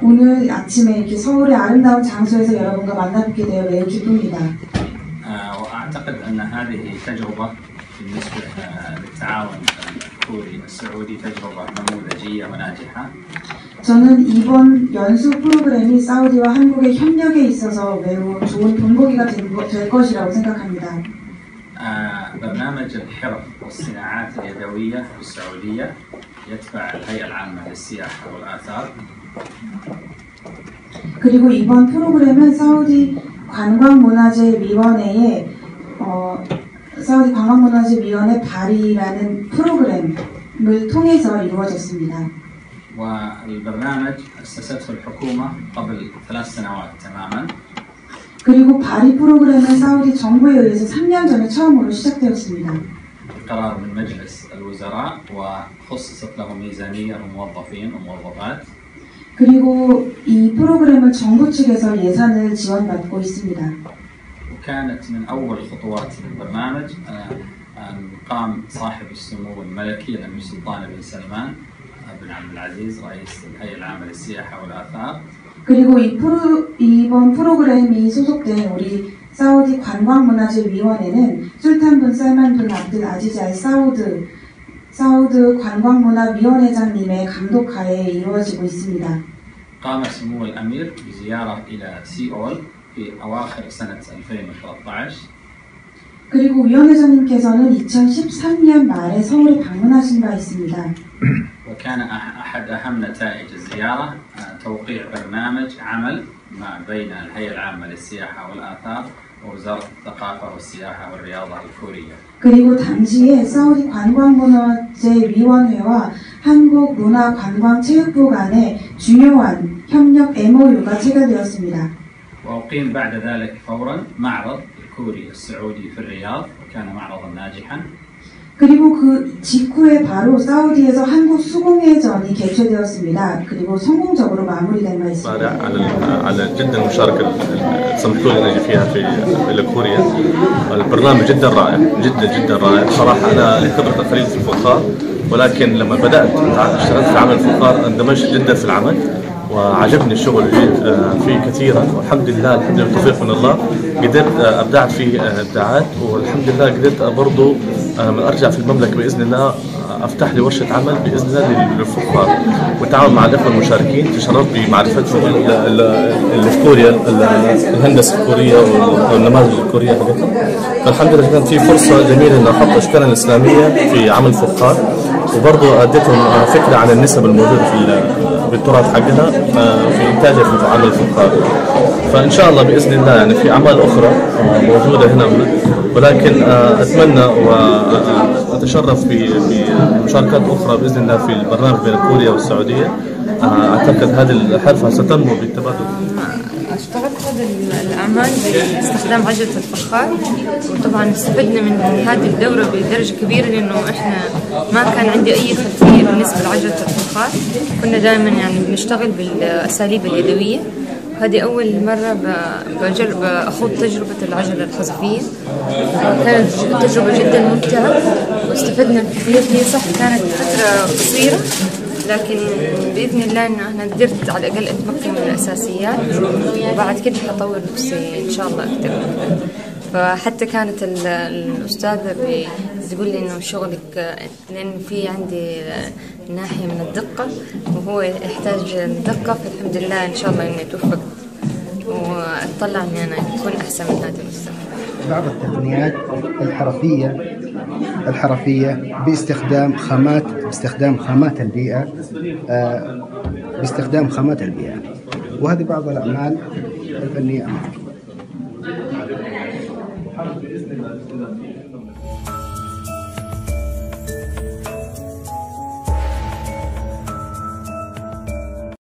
오늘 아침에 이렇게 서울의 아름다운 장소에서 여러분과 만나뵙게 되어 매우 기쁩니다. آه، واعتقد ان هذه تجربه بالنسبه آه، للتعاون الكوري السعودي تجربه نموذجيه وناجحه 저는 이번 연수 프로그램이 사우디와 한국의 협력에 있어서 매우 좋은 본보기가 된 거- 될 것이라고 생각합니다. آه، برنامج الحرف والصناعات اليدويه في السعوديه يتبع الهيئه العامه للسياحه والاثار 그리고 이번 프로그램은 사우디 관광문화재위원회의 어, 사우디 관광문화재위원회 발의라는 프로그램을 통해서 이루어졌습니다. والبرنامج اسسته الحكومه قبل ثلاث سنوات تماما 그리고 발의 프로그램은 사우디 정부에 의해서 3년 전에 처음으로 시작되었습니다. قرار من مجلس الوزراء وخصصت له ميزانيه وموظفين وموظفات 그리고 이 프로그램을 정부 측에서 예산을 지원받고 있습니다. وكانت من اول خطوات البرنامج آه، ان قام صاحب السمو الملكي الامير سلطان بن سلمان آه، بن عبد العزيز رئيس الهيئه العامه للسياحه والاثار 그리고 이 프로, 이번 프로그램이 소속된 우리 사우디 관광문화재위원회는 술탄 분 살만 분 압들 아지즈 알 사우드 사우드 관광문화위원회장님의 감독하에 이루어지고 있습니다. قام سمو الامير بزياره الى سيول في اواخر سنه 2013 그리고 위원회장님께서는 2013년 말에 서울에 방문하신 바 있습니다. وكان أح- احد اهم نتائج الزياره آه، توقيع برنامج عمل ما بين الهيئه العامه للسياحه والاثار ووزاره الثقافه والسياحه والرياضه الكوريه. 그리고 당시에 사우디 관광문화재위원회와 한국문화관광체육부 간의 중요한 협력 MOU가 체결되었습니다. واقيم بعد ذلك فورا معرض الكوري السعودي في الرياض وكان معرضا ناجحا 그리고 그 직후에 바로 사우디에서 한국 수공예전이 개최되었습니다. 그리고 성공적으로 마무리된 바 있습니다. بارع على على جدا المشاركه اللي سمحتوا لي نجي فيها في الى كوريا البرنامج جدا رائع جدا جدا رائع صراحه انا لي خبره قليل في الفخار ولكن لما بدات اشتغلت في عمل الفخار اندمجت جدا في العمل وعجبني الشغل آه، فيه كثيرا والحمد لله الحمد لله بتوفيق من الله قدرت آه، ابدعت فيه آه، ابداعات والحمد لله قدرت برضو من أرجع في المملكة بإذن الله أفتح لي ورشة عمل بإذن الله للفخار والتعاون مع الأخوة المشاركين تشرفت بمعرفتهم ال- ال- اللي في كوريا ال- الهندسة الكورية وال- والنماذج الكورية حقتهم فالحمد لله كانت في فرصة جميلة ان أحط اشكالنا الاسلاميه في عمل فخار وبرضه أديتهم فكرة عن النسب الموجودة في ال- بالتراث حقنا آه، في انتاجها في عمل الفخار فإن شاء الله بإذن الله يعني في أعمال أخرى موجودة هنا ولكن آه، أتمنى وأتشرف بمشاركات أخرى بإذن الله في البرنامج بين كوريا والسعودية. آه، أعتقد هذه الحرفة ستنمو بالتبادل. اشتغلت هذه الأعمال باستخدام عجلة الفخار. وطبعا استفدنا من هذه الدورة بدرجة كبيرة لأنه إحنا ما كان عندي أي خلفية بالنسبة لعجلة الفخار. كنا دائما يعني بنشتغل بالأساليب اليدوية. هذه أول مرة بجرب أخوض تجربة العجلة الخزفية كانت تجربة جدا ممتعة واستفدنا كثير هي صح كانت فترة قصيرة. لكن بإذن الله انه أنا قدرت على الأقل اتمكن من الأساسيات. وبعد كده حطور نفسي إن شاء الله أكثر فحتى كانت ال- الأستاذة بتقول لي إنه شغلك لأن في عندي ناحية من الدقة وهو يحتاج الدقة. فالحمد لله إن شاء الله اني توفقت واتطلع إني أنا أكون أحسن من هذا المستوى. بعض التقنيات الحرفية الحرفية باستخدام خامات باستخدام خامات البيئة آه، باستخدام خامات البيئة. وهذه بعض الأعمال الفنية.